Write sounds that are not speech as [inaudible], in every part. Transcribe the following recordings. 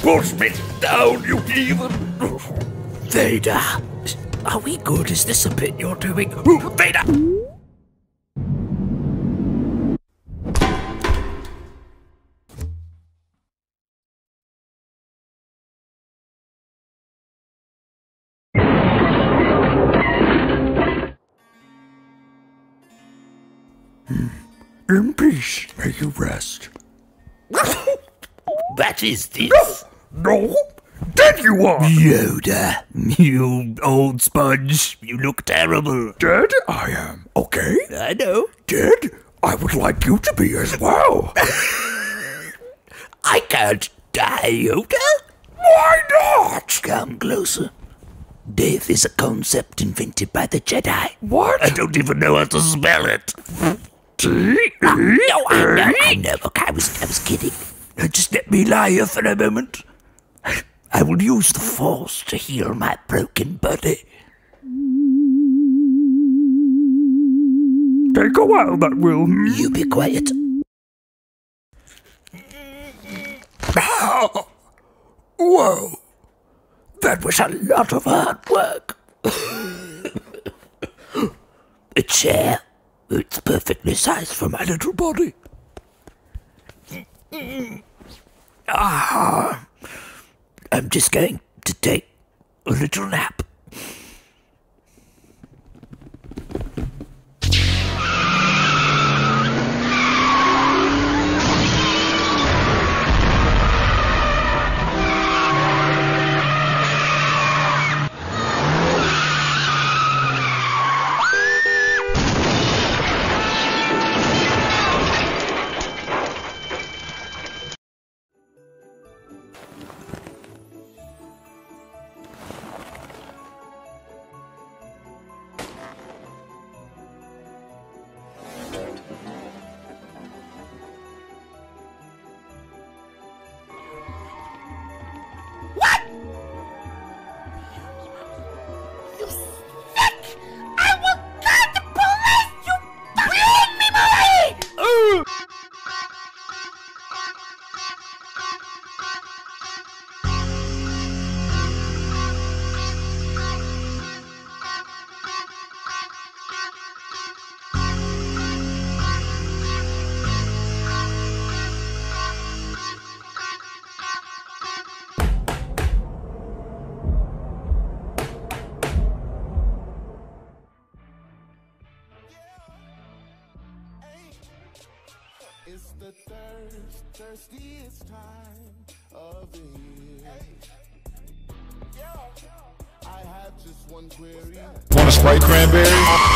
Put me down, you heathen! Vader, are we good? Is this a bit you're doing? Vader! Hmm. In peace, may you rest. [laughs] That is this. No! no. Dead you are! Yoda, you old sponge. You look terrible. Dead I am, okay? I know. Dead? I would like you to be as well. [laughs] I can't die, Yoda. Why not? Come closer. Death is a concept invented by the Jedi. What? I don't even know how to spell it. T No, I, know, I know. Look, I was, I was kidding. Now Just let me lie here for a moment. I will use the Force to heal my broken body. Take a while, that will. You be quiet. [laughs] Whoa. That was a lot of hard work. [laughs] A chair. It's perfectly sized for my little body. [laughs] Ah, I'm just going to take a little nap. The thirst, thirstiest time of the year. I have just one query. Want a Sprite cranberry?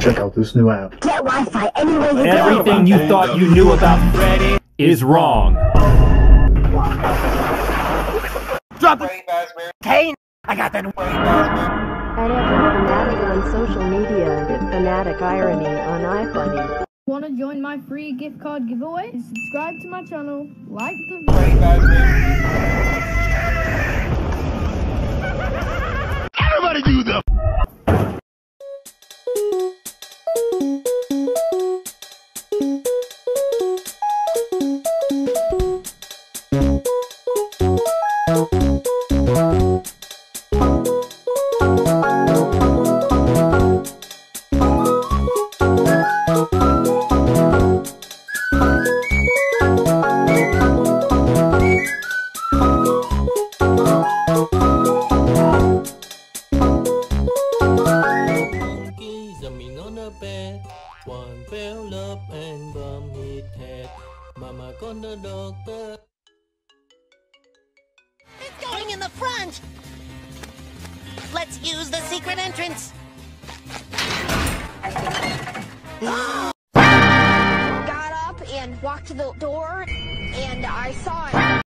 Check out this new app. Get Wi-Fi anywhere you go. Everything you thought you knew about Freddy is wrong. Drop it. Kane, I got that. At every fanatic on social media and at fanatic irony on iFunny. Want to join my free gift card giveaway? Subscribe to my channel, like the video. Everybody do the. One fell up and bumped his head. Mama called the doctor. It's going in the front! Let's use the secret entrance! [gasps] Got up and walked to the door, and I saw it.